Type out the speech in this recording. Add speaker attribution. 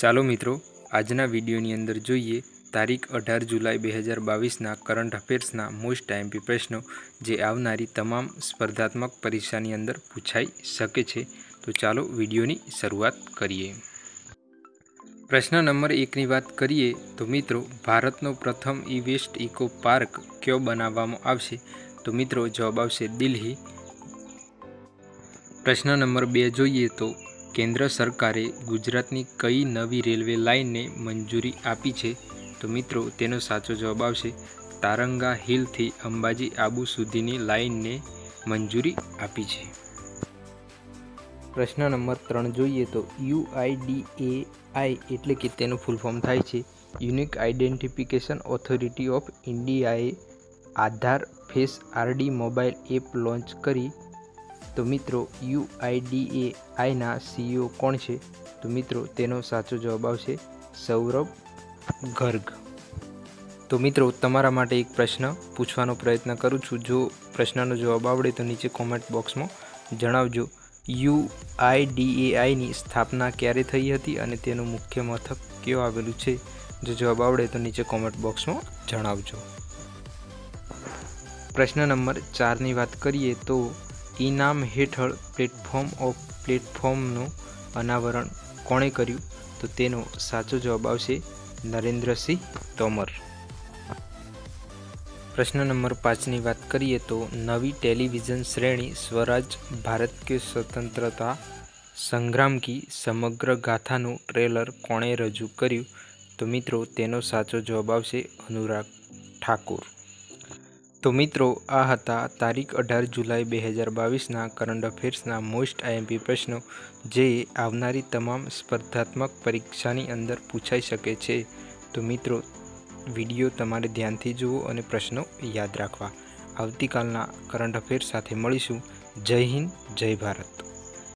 Speaker 1: ચાલો મિત્રો, આજના વિડીયોની અંદર જોઈએ તારીખ અઢાર જુલાઈ બે હજાર બાવીસના કરંટ અફેર્સના મોસ્ટ આઈએમપી પ્રશ્નો જે આવનારી તમામ સ્પર્ધાત્મક પરીક્ષાની અંદર પૂછાઈ શકે છે. તો ચાલો વિડીયોની શરૂઆત કરીએ. પ્રશ્ન નંબર એકની વાત કરીએ તો મિત્રો, ભારતનો પ્રથમ ઈ વેસ્ટ ઇકો પાર્ક કયો બનાવવામાં આવશે? તો મિત્રો જવાબ આવશે દિલ્હી. પ્રશ્ન નંબર બે જોઈએ તો કેન્દ્ર સરકારે ગુજરાતની કઈ નવી રેલવે લાઇનને મંજૂરી આપી છે? તો મિત્રો, તેનો સાચો જવાબ આવશે, તારંગા હિલથી અંબાજી આબુ સુધીની લાઇનને મંજૂરી આપી છે. પ્રશ્ન નંબર ત્રણ જોઈએ તો યુઆઈડીએઆઈ એટલે કે તેનું ફૂલ ફોર્મ થાય છે, યુનિક આઇડેન્ટિફિકેશન ઓથોરિટી ઓફ ઇન્ડિયાએ Aadhaar face RD mobile app launch કરી તો મિત્રો યુઆઈડીએઆઈના સીઈઓ કોણ છે? તો મિત્રો, તેનો સાચો જવાબ આવશે સૌરભ ગર્ગ. તો મિત્રો, તમારા માટે એક પ્રશ્ન પૂછવાનો પ્રયત્ન કરું છું. જો પ્રશ્નનો જવાબ આવડે તો નીચે કોમેન્ટ બોક્સમાં જણાવજો. યુઆઈડીએઆઈની સ્થાપના ક્યારે થઈ હતી અને તેનું મુખ્ય મથક કયો આવેલું છે? જો જવાબ આવડે તો નીચે કોમેન્ટ બોક્સમાં જણાવજો. પ્રશ્ન નંબર ચારની વાત કરીએ તો ઇનામ હેઠળ પ્લેટફોર્મ ઓફ પ્લેટફોર્મનું અનાવરણ કોણે કર્યું? તો તેનો સાચો જવાબ આવશે નરેન્દ્રસિંહ તોમર. પ્રશ્ન નંબર પાંચની વાત કરીએ તો નવી ટેલિવિઝન શ્રેણી સ્વરાજ ભારત કે સ્વતંત્રતા સંગ્રામ કી સમગ્ર ગાથાનું ટ્રેલર કોણે રજૂ કર્યું? તો મિત્રો, તેનો સાચો જવાબ આવશે અનુરાગ ઠાકુર. તો મિત્રો, આ હતા તારીખ અઢાર જુલાઈ બે હજાર બાવીસના કરંટ અફેર્સના મોસ્ટ આઈએમપી પ્રશ્નો, જે આવનારી તમામ સ્પર્ધાત્મક પરીક્ષાની અંદર પૂછાઈ શકે છે. તો મિત્રો, વીડિયો તમારે ધ્યાનથી જુઓ અને પ્રશ્નો યાદ રાખવા. આવતીકાલના કરંટ અફેર્સ સાથે મળીશું. જય હિન્દ, જય ભારત.